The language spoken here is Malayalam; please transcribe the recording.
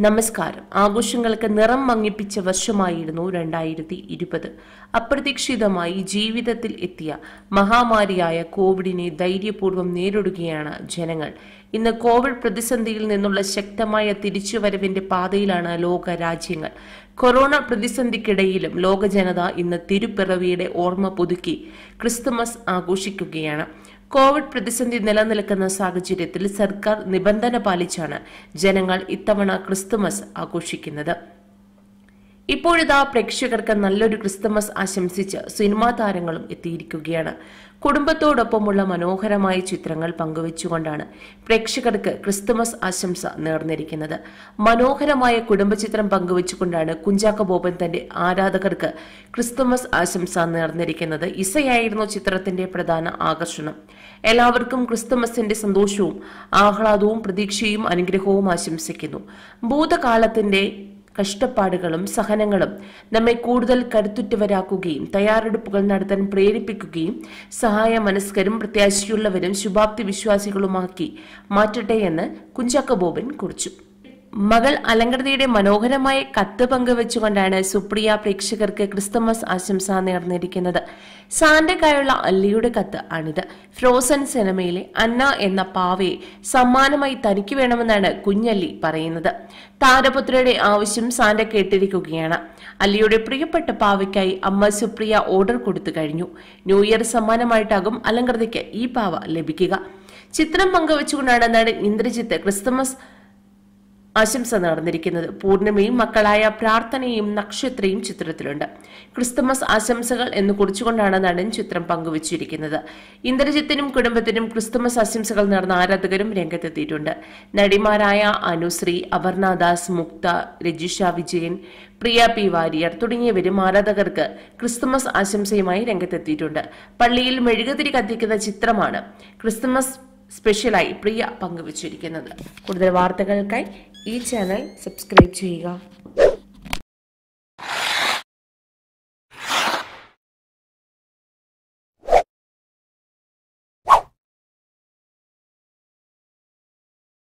നമസ്കാരം. ആഘോഷങ്ങൾക്ക് നിറം മങ്ങിപ്പിച്ച വർഷമായിരുന്നു രണ്ടായിരത്തി ഇരുപത് അപ്രതീക്ഷിതമായി ജീവിതത്തിൽ എത്തിയ മഹാമാരിയായ കോവിഡിനെ ധൈര്യപൂർവം നേരിടുകയാണ് ജനങ്ങൾ. ഇന്ന് കോവിഡ് പ്രതിസന്ധിയിൽ നിന്നുള്ള ശക്തമായ തിരിച്ചുവരവിന്റെ പാതയിലാണ് ലോക രാജ്യങ്ങൾ കൊറോണ പ്രതിസന്ധിക്കിടയിലും ലോക ജനത ഇന്ന് തിരുപ്പിറവിയുടെ ഓർമ്മ പുതുക്കി ക്രിസ്തുമസ് ആഘോഷിക്കുകയാണ്. കോവിഡ് പ്രതിസന്ധി നിലനിൽക്കുന്ന സാഹചര്യത്തിൽ സർക്കാർ നിബന്ധന പാലിച്ചാണ് ജനങ്ങൾ ഇത്തവണ ക്രിസ്തുമസ് ആഘോഷിക്കുന്നത്. ഇപ്പോഴിതാ പ്രേക്ഷകർക്ക് നല്ലൊരു ക്രിസ്തുമസ് ആശംസിച്ച് സിനിമാ താരങ്ങളും എത്തിയിരിക്കുകയാണ്. കുടുംബത്തോടൊപ്പമുള്ള മനോഹരമായ ചിത്രങ്ങൾ പങ്കുവച്ചുകൊണ്ടാണ് പ്രേക്ഷകർക്ക് ക്രിസ്തുമസ് ആശംസ നേർന്നിരിക്കുന്നത്. മനോഹരമായ കുടുംബചിത്രം പങ്കുവച്ചുകൊണ്ടാണ് കുഞ്ചാക്ക ബോബൻ തന്റെ ആരാധകർക്ക് ക്രിസ്തുമസ് ആശംസ നേർന്നിരിക്കുന്നത്. ഇസയായിരുന്നു ചിത്രത്തിന്റെ പ്രധാന ആകർഷണം. എല്ലാവർക്കും ക്രിസ്തുമസിന്റെ സന്തോഷവും ആഹ്ലാദവും പ്രതീക്ഷയും അനുഗ്രഹവും ആശംസിക്കുന്നു. ഭൂതകാലത്തിന്റെ കഷ്ടപ്പാടുകളും സഹനങ്ങളും നമ്മെ കൂടുതൽ കരുത്തുറ്റവരാക്കുകയും തയ്യാറെടുപ്പുകൾ നടത്താൻ പ്രേരിപ്പിക്കുകയും സഹായ മനസ്കരും പ്രത്യാശയുള്ളവരും ശുഭാപ്തി വിശ്വാസികളുമാക്കി മാറ്റട്ടെ എന്ന് കുഞ്ചാക്കബോബൻ കുറിച്ചു. മകൾ അലങ്കൃതയുടെ മനോഹരമായ കത്ത് പങ്കുവെച്ചുകൊണ്ടാണ് സുപ്രിയ പ്രേക്ഷകർക്ക് ക്രിസ്തുമസ് ആശംസ നേർന്നിരിക്കുന്നത്. സാന്റക്കായുള്ള അല്ലിയുടെ കത്ത് ആണിത്. ഫ്രോസൺ സിനിമയിലെ അന്ന എന്ന പാവയെ സമ്മാനമായി തനിക്ക് വേണമെന്നാണ് കുഞ്ഞല്ലി പറയുന്നത്. താരപുത്രയുടെ ആവശ്യം സാന്റ കേട്ടിരിക്കുകയാണ്. അല്ലിയുടെ പ്രിയപ്പെട്ട പാവയ്ക്കായി അമ്മ സുപ്രിയ ഓർഡർ കൊടുത്തു കഴിഞ്ഞു. ന്യൂ ഇയർ സമ്മാനമായിട്ടാകും അലങ്കൃതയ്ക്ക് ഈ പാവ ലഭിക്കുക. ചിത്രം പങ്കുവച്ചുകൊണ്ടാണ് നടൻ ഇന്ദ്രജിത്ത് ക്രിസ്തുമസ് ആശംസ നടന്നിരിക്കുന്നത് പൂർണിമയും മക്കളായ പ്രാർത്ഥനയും നക്ഷത്രയും ചിത്രത്തിലുണ്ട്. ക്രിസ്തുമസ് ആശംസകൾ എന്ന് കുറിച്ചുകൊണ്ടാണ് നടൻ ചിത്രം പങ്കുവച്ചിരിക്കുന്നത്. ഇന്ദ്രജിത്തിനും കുടുംബത്തിനും ക്രിസ്തുമസ് ആശംസകൾ നടന്ന ആരാധകരും രംഗത്തെത്തിയിട്ടുണ്ട്. നടിമാരായ അനുശ്രീ അപർണദാസ് മുക്ത രജിഷ വിജയൻ പ്രിയ പി വാര്യർ തുടങ്ങിയവരും ആരാധകർക്ക് ക്രിസ്തുമസ് ആശംസയുമായി രംഗത്തെത്തിയിട്ടുണ്ട്. പള്ളിയിൽ മെഴുകുതിരി കത്തിക്കുന്ന ചിത്രമാണ് ക്രിസ്തുമസ് സ്പെഷ്യലായി പ്രിയ പങ്കുവച്ചിരിക്കുന്നത്. കൂടുതൽ വാർത്തകൾക്കായി ഈ ചാനൽ സബ്സ്ക്രൈബ് ചെയ്യുക